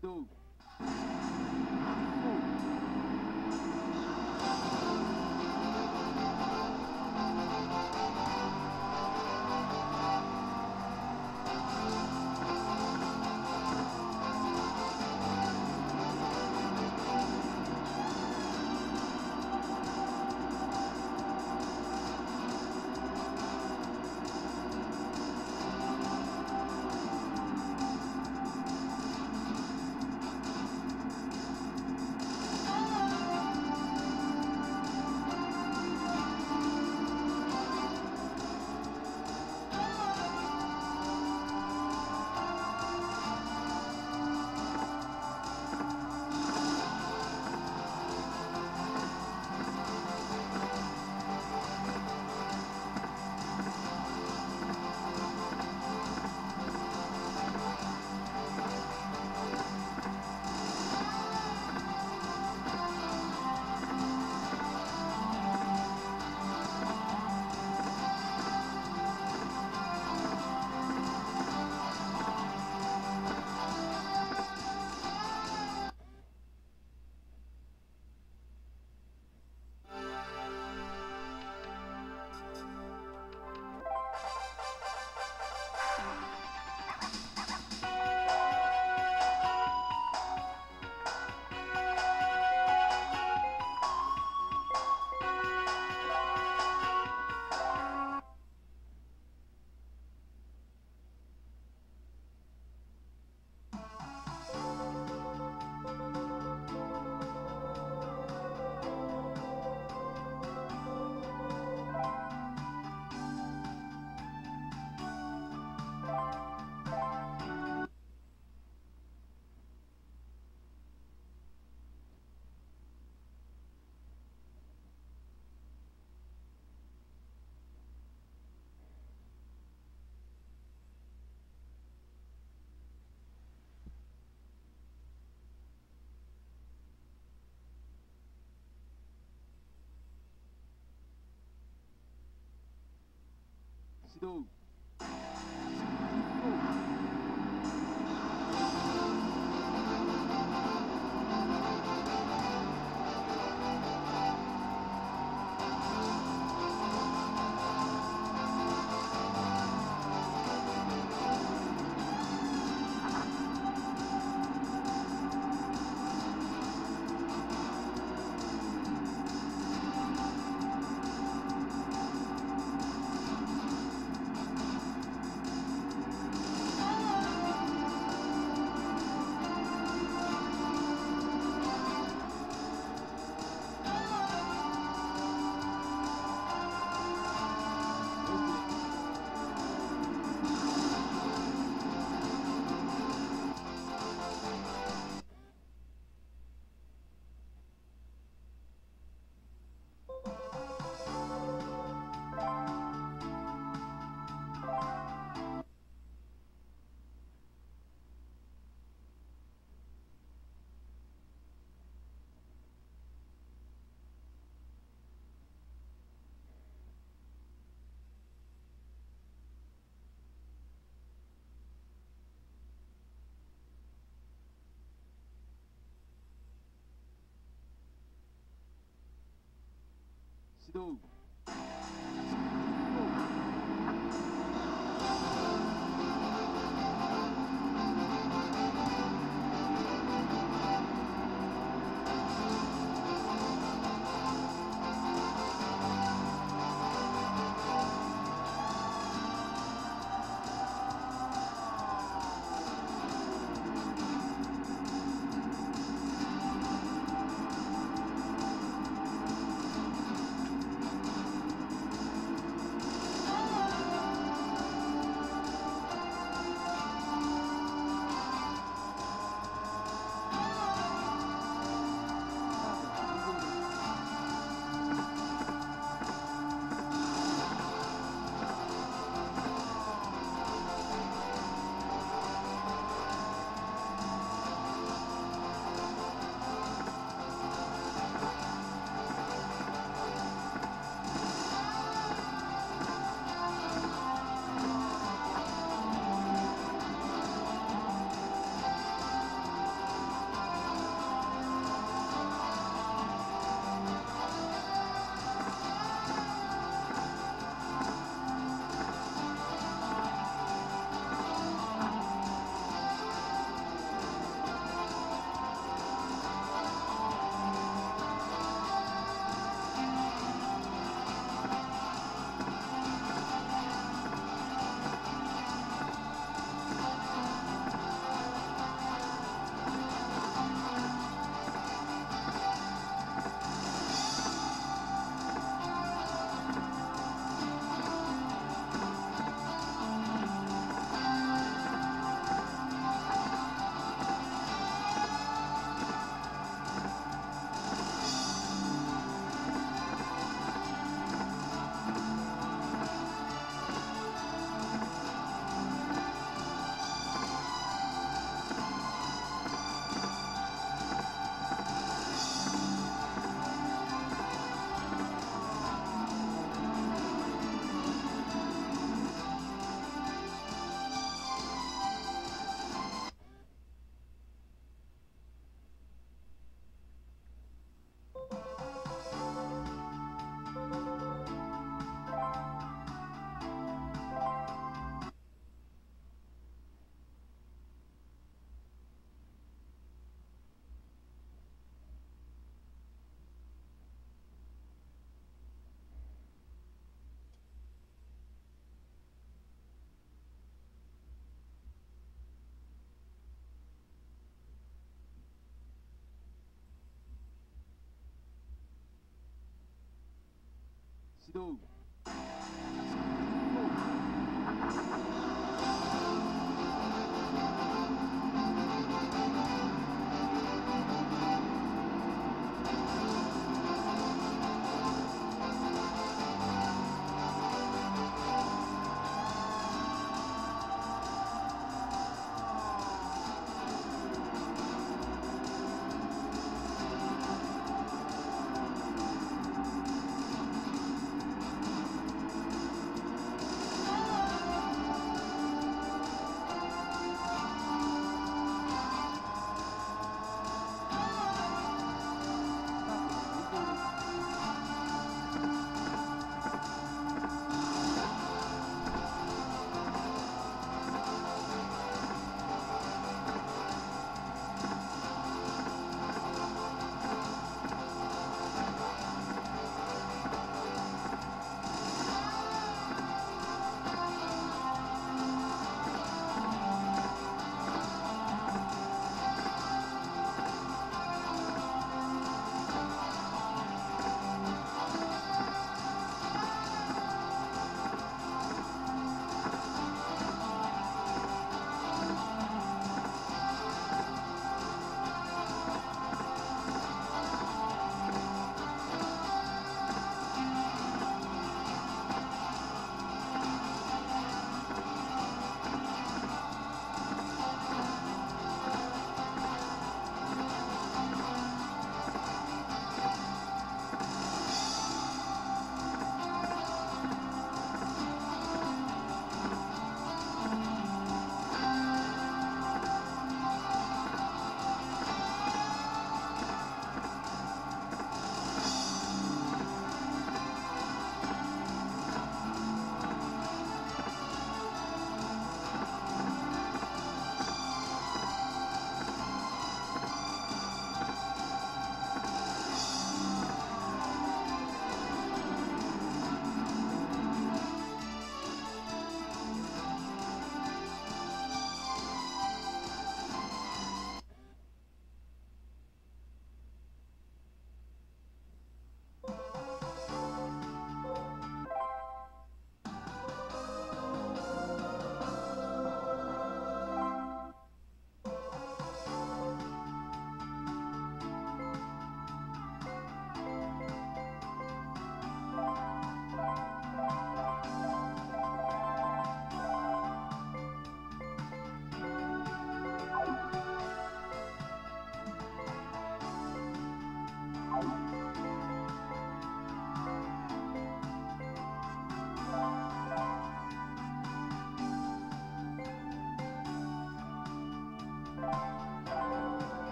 始動始動始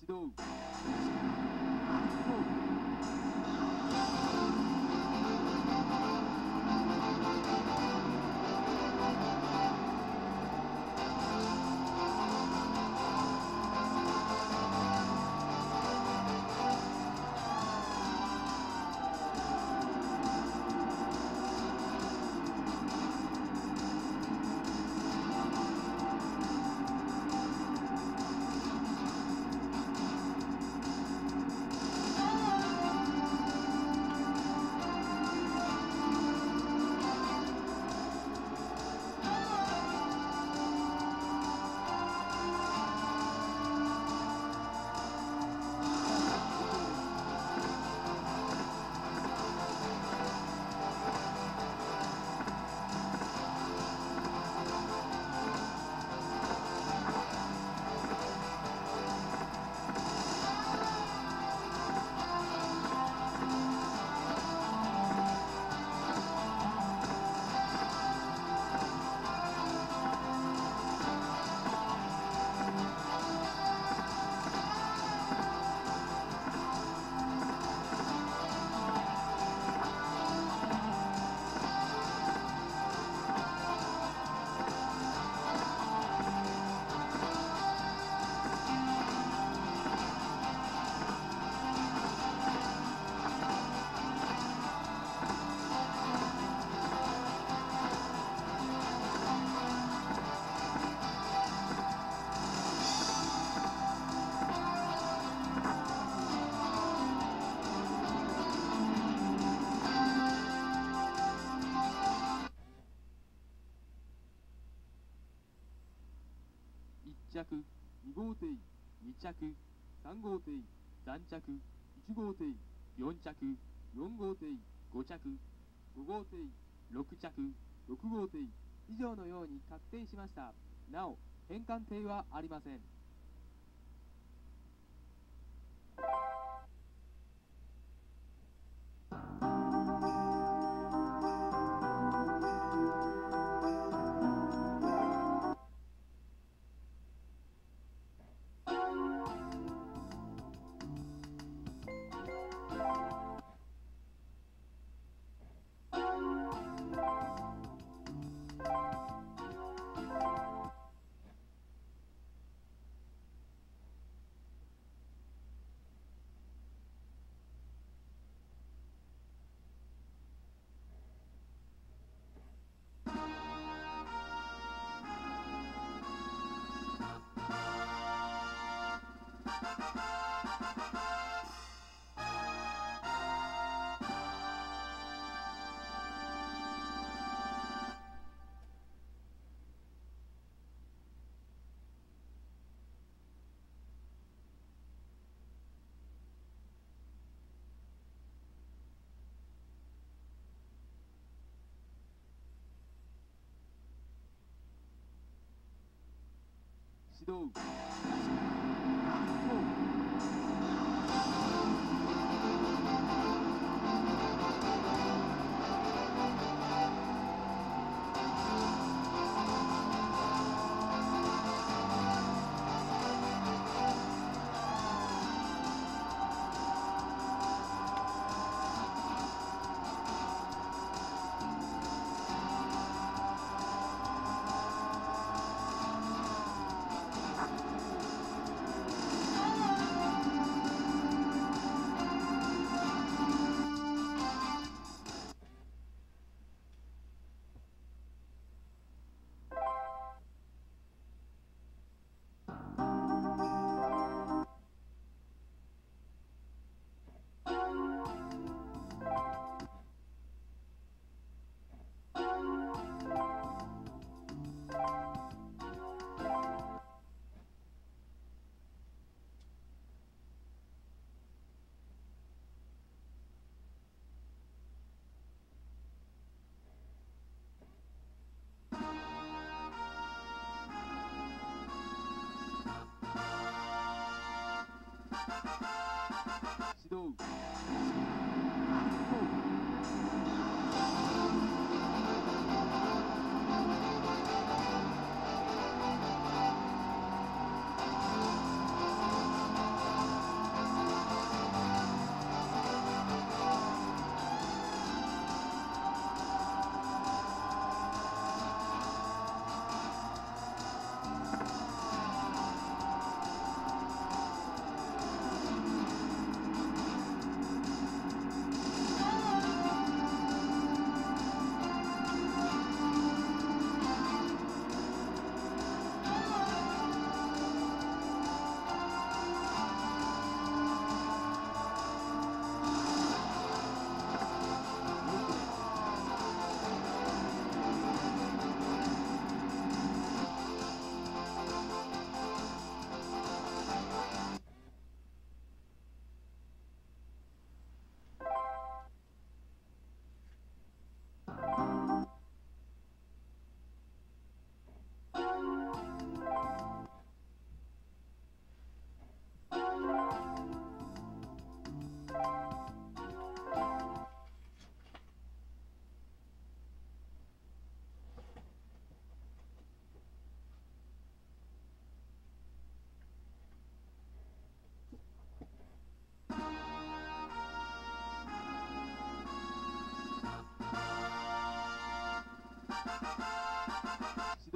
始動着2号艇2着3号艇3着1号艇4着4号艇5着5号艇6着6号艇以上のように確定しました。なお変換艇はありません。動 Let's do.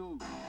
do.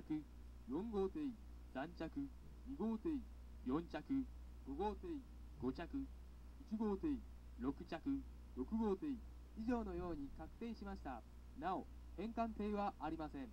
着4号艇3着2号艇4着5号艇5着1号艇6着6号艇以上のように確定しました。なお変換艇はありません。